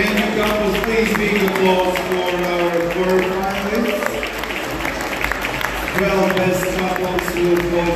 Can you, couples. Please big applause for our quarterfinalists. 12 best couples will go